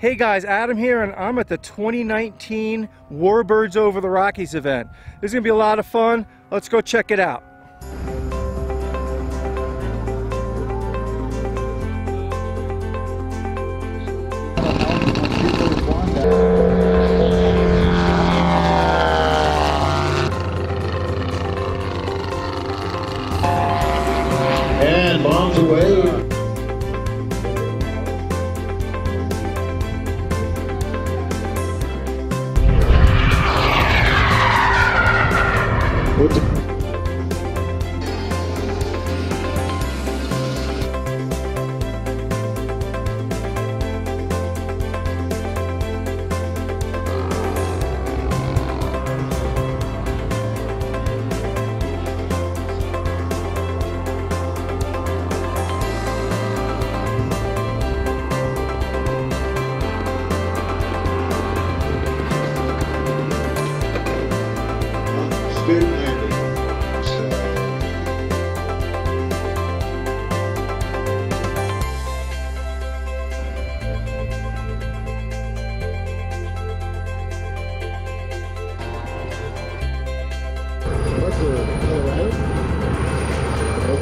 Hey guys, Adam here, and I'm at the 2019 Warbirds Over the Rockies event. This is gonna be a lot of fun. Let's go check it out.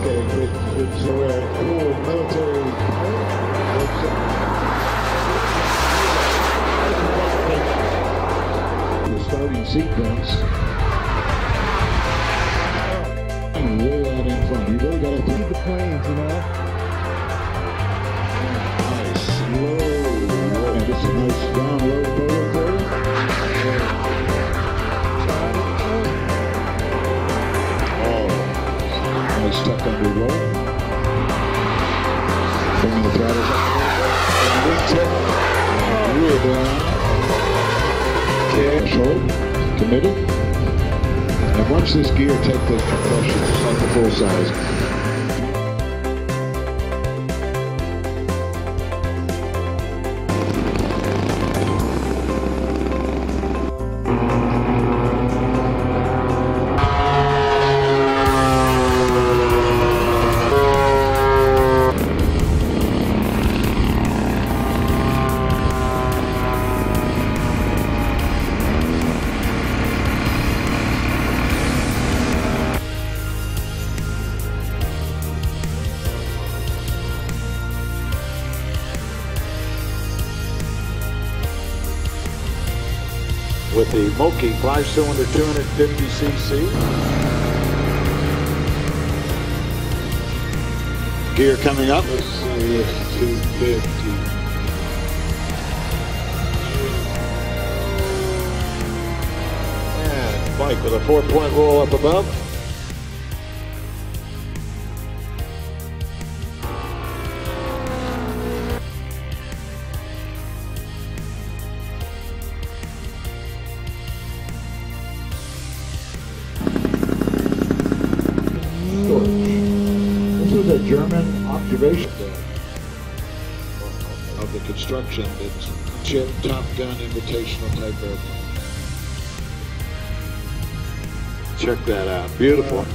Good. So cool military. The starting sequence. Way out in front. You really got to See the planes, you know? Nice. Low. And just a nice Bringing the. Rear down. Cash hold. Committed. And watch this gear take the compression. Like the full size. With the Moki 5-cylinder 250cc. Gear coming up. Let's see if 250. And bike with a four-point roll up above. This was a German observation of the construction. It's chip Top Gun invitational type airplane. Check that out. Beautiful.